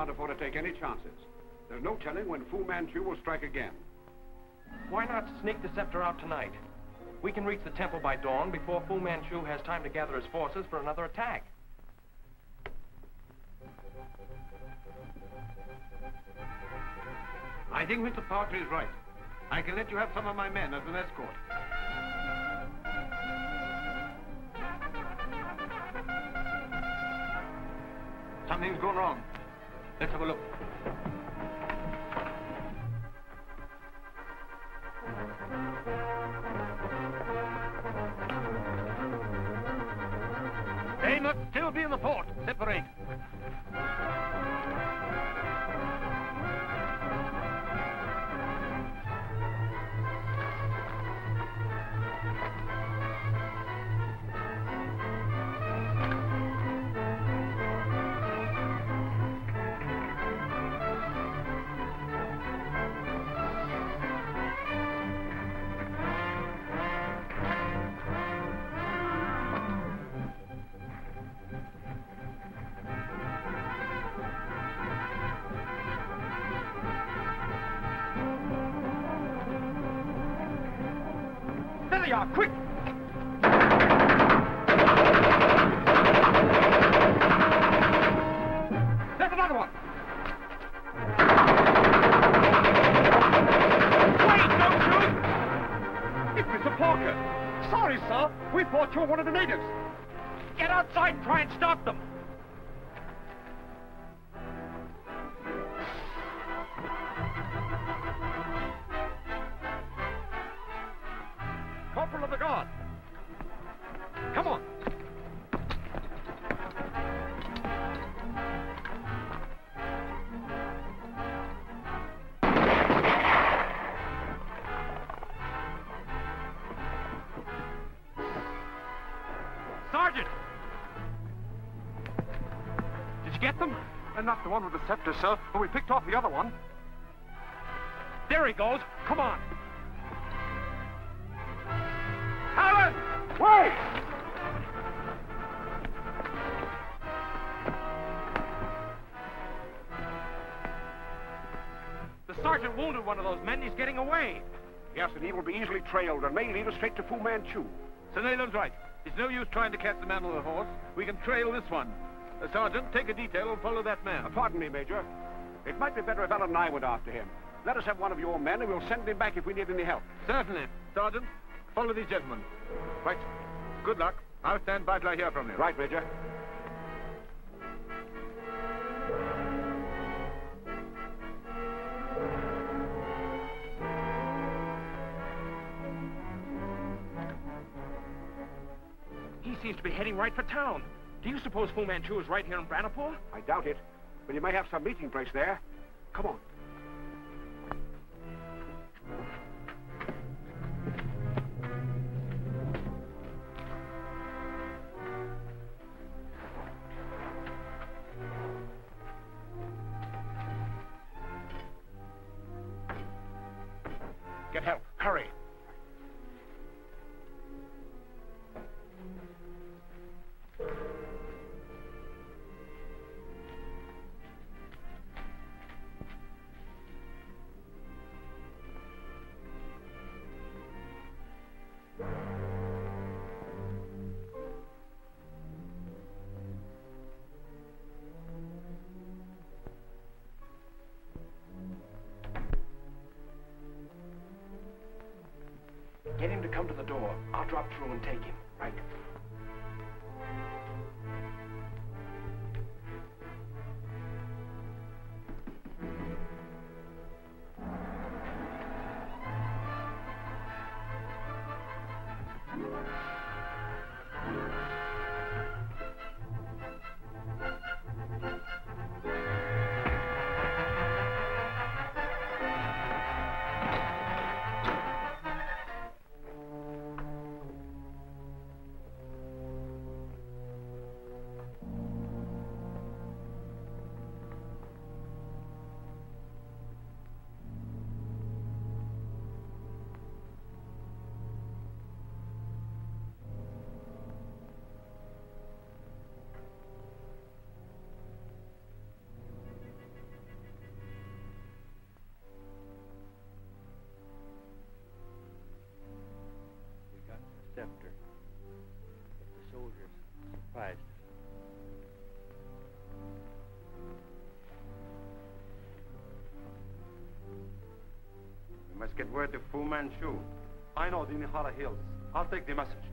can't afford to take any chances. There's no telling when Fu Manchu will strike again. Why not sneak the scepter out tonight? We can reach the temple by dawn before Fu Manchu has time to gather his forces for another attack. I think Mr. Parker is right. I can let you have some of my men as an escort. Something's gone wrong. Let's have a look. They must still be in the fort. Separate. They are, quick! There's another one! Wait, don't shoot! It's Mr. Parker. Sorry, sir. We thought you were one of the natives. Get outside and try and stop them. Not the one with the scepter, sir, but we picked off the other one. There he goes. Come on. Alan! Wait! The sergeant wounded one of those men. He's getting away. Yes, and he will be easily trailed and may lead us straight to Fu Manchu. Sir Nayland's right. It's no use trying to catch the man on the horse. We can trail this one. Uh, Sergeant, take a detail and follow that man. Uh, pardon me, Major. It might be better if Alan and I went after him. Let us have one of your men, and we'll send him back if we need any help. Certainly. Sergeant, follow these gentlemen. Right. Good luck. I'll stand by till I hear from you. Right, Major. He seems to be heading right for town. Do you suppose Fu Manchu is right here in Branapur? I doubt it, but he may have some meeting place there. Come on. Get help. Hurry. Get him to come to the door. I'll drop through and take him. Right. We must get word to Fu Manchu. I know the Nihala Hills. I'll take the message.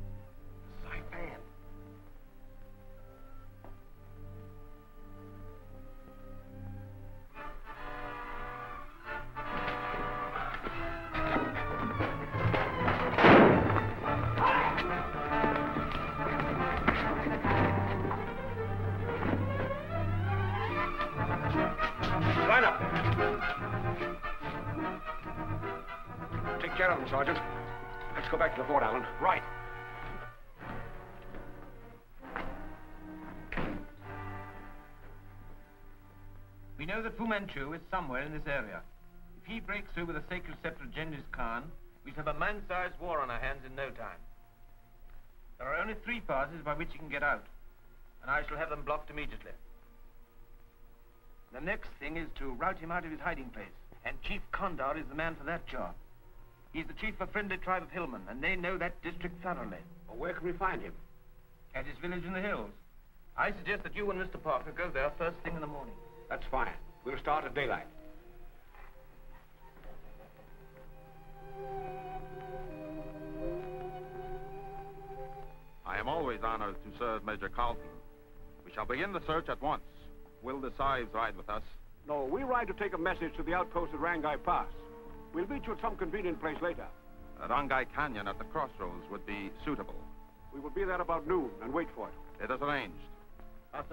Of them, Sergeant. Let's go back to the fort, Allen. Right. We know that Fu Manchu is somewhere in this area. If he breaks through with the sacred scepter of Genghis Khan, we'll have a man-sized war on our hands in no time. There are only three passes by which he can get out, and I shall have them blocked immediately. The next thing is to rout him out of his hiding place, and Chief Kondar is the man for that job. He's the chief of a friendly tribe of hillmen, and they know that district thoroughly. Well, where can we find him? At his village in the hills. I suggest that you and Mr. Parker go there first thing in the morning. That's fine. We'll start at daylight. I am always honored to serve Major Carlton. We shall begin the search at once. Will the Sives ride with us? No, we ride to take a message to the outpost at Rangai Pass. We'll meet you at some convenient place later. A Rangai Canyon at the crossroads would be suitable. We will be there about noon and wait for it. It is arranged. Stop,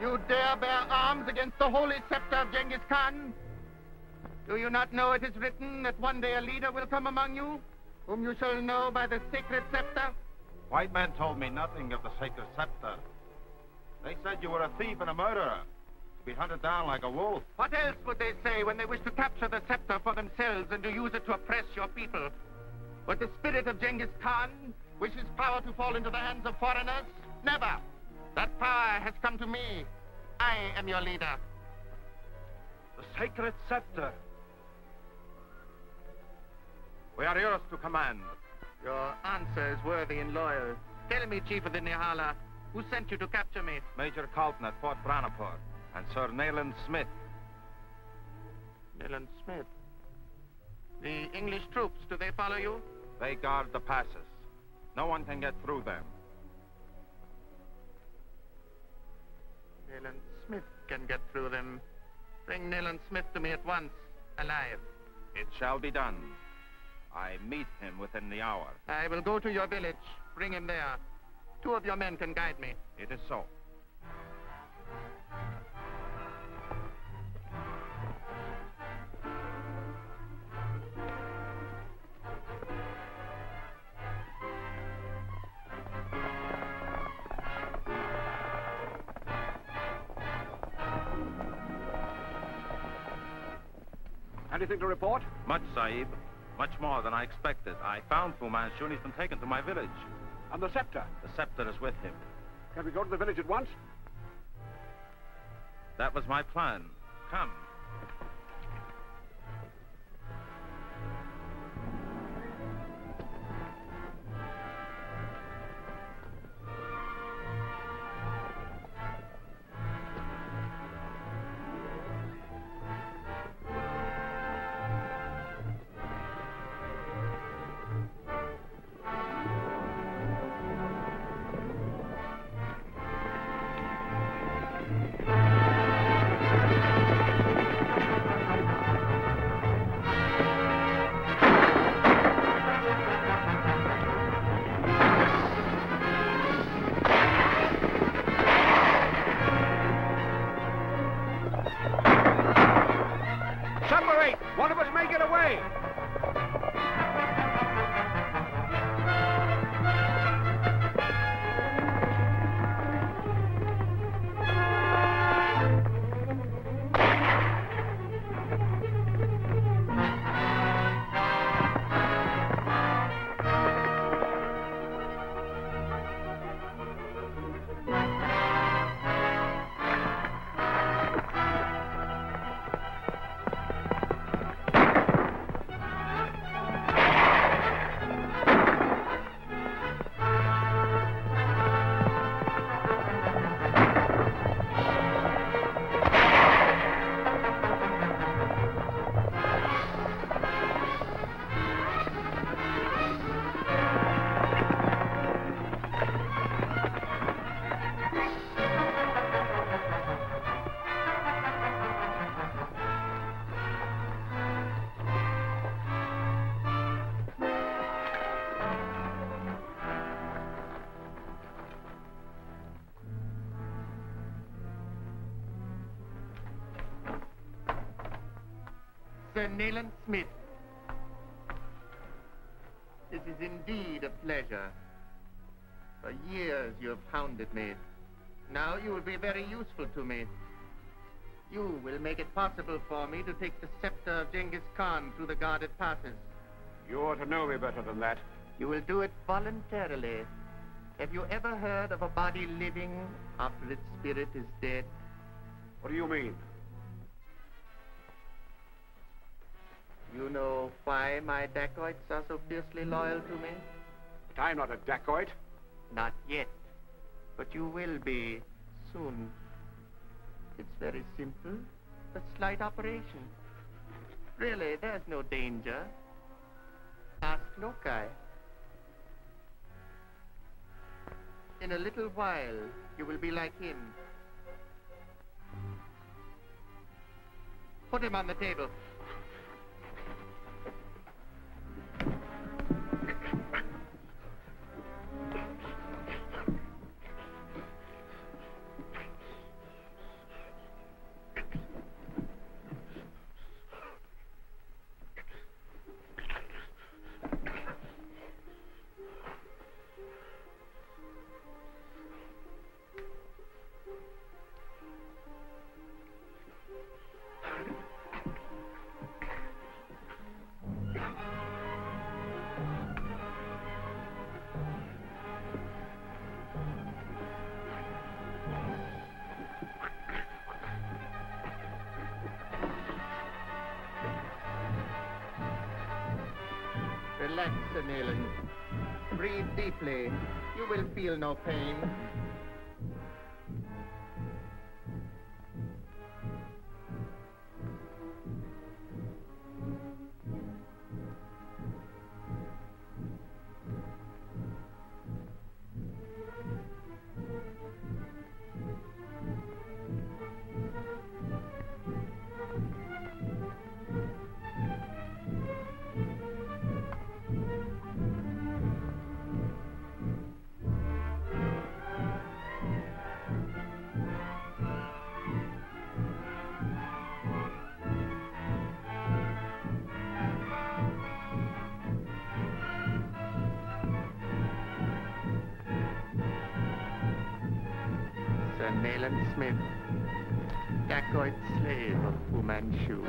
You dare bear arms against the holy scepter of Genghis Khan? Do you not know it is written that one day a leader will come among you, whom you shall know by the sacred scepter? White men told me nothing of the sacred scepter. They said you were a thief and a murderer, to be hunted down like a wolf. What else would they say when they wish to capture the scepter for themselves and to use it to oppress your people? But the spirit of Genghis Khan wishes power to fall into the hands of foreigners? Never! That power has come to me. I am your leader. The sacred scepter. We are yours to command. Your answer is worthy and loyal. Tell me, Chief of the Nihala, who sent you to capture me? Major Carlton at Fort Branapur and Sir Nayland Smith. Nayland Smith. The English troops, do they follow you? They guard the passes. No one can get through them. Nayland Smith can get through them. Bring Nayland Smith to me at once, alive. It shall be done. I meet him within the hour. I will go to your village. Bring him there. Two of your men can guide me. It is so. Anything to report? Much, Sahib. Much more than I expected. I found Fu Manchu and he's been taken to my village. And the scepter? The scepter is with him. Can we go to the village at once? That was my plan. Come. May Sir Nayland Smith. This is indeed a pleasure. For years you have hounded me. Now you will be very useful to me. You will make it possible for me to take the scepter of Genghis Khan through the guarded passes. You ought to know me better than that. You will do it voluntarily. Have you ever heard of a body living after its spirit is dead? What do you mean? You know why my dacoits are so fiercely loyal to me? But I'm not a dacoit. Not yet. But you will be soon. It's very simple. A slight operation. Really, there's no danger. Ask Lokai. In a little while, you will be like him. Put him on the table. Sir Nayland. Breathe deeply. You will feel no pain. Nayland Smith, dacoit slave of Fu Manchu.